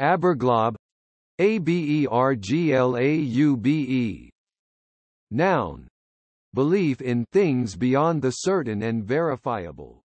Aberglaube Aberglaube Noun. Belief in things beyond the certain and verifiable.